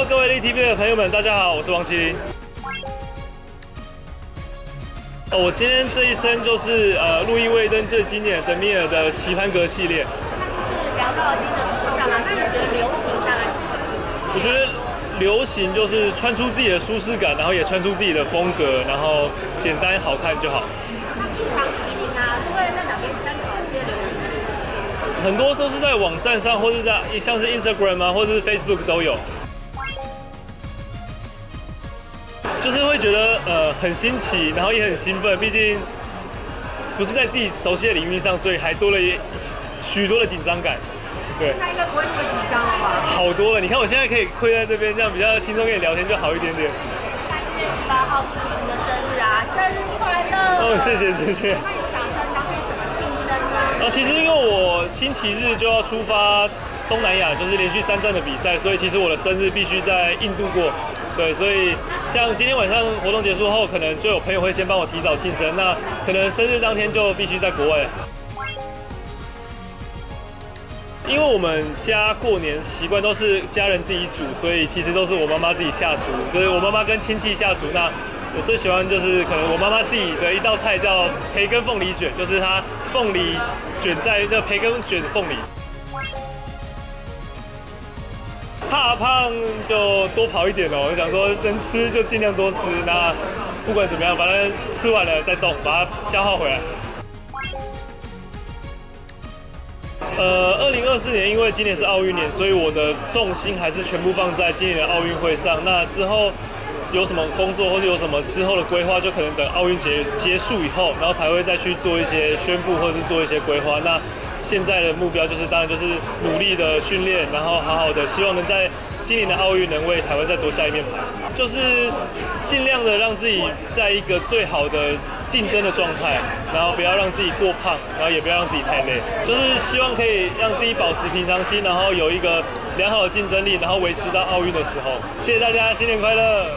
Hello，各位立 TV 的朋友们，大家好，我是王麒麟。哦，我今天这一身就是呃，路易威登最经典的米尔的棋盘格系列。是聊到今的时尚啊，那你觉得流行大概是什么？我觉得流行就是穿出自己的舒适感，然后也穿出自己的风格，然后简单好看就好。那平常麒麟啊，都会在哪边参考一些流？很多都是在网站上，或者在像是 Instagram 啊，或者是 Facebook 都有。就是会觉得呃很新奇，然后也很兴奋，毕竟不是在自己熟悉的领域上，所以还多了一许多的紧张感。对，那应该不会那么紧张了吧？好多了，你看我现在可以跪在这边，这样比较轻松跟你聊天就好一点点。三月十八号是你的生日啊，生日快乐！哦，谢谢谢谢。啊，其实因为我星期日就要出发东南亚，就是连续三站的比赛，所以其实我的生日必须在印度过。对，所以像今天晚上活动结束后，可能就有朋友会先帮我提早庆生，那可能生日当天就必须在国外。因为我们家过年习惯都是家人自己煮，所以其实都是我妈妈自己下厨，就是我妈妈跟亲戚下厨。那我最喜欢就是可能我妈妈自己的一道菜叫培根凤梨卷，就是它凤梨卷在那培根卷凤梨。怕胖就多跑一点哦，我想说能吃就尽量多吃。那不管怎么样，反正吃完了再动，把它消耗回来。呃，二零二四年因为今年是奥运年，所以我的重心还是全部放在今年的奥运会上。那之后有什么工作或者有什么之后的规划，就可能等奥运结结束以后，然后才会再去做一些宣布或者是做一些规划。那现在的目标就是，当然就是努力的训练，然后好好的，希望能在今年的奥运能为台湾再夺下一面牌，就是尽量的让自己在一个最好的竞争的状态，然后不要让自己过胖，然后也不要让自己太累，就是希望可以让自己保持平常心，然后有一个良好的竞争力，然后维持到奥运的时候。谢谢大家，新年快乐！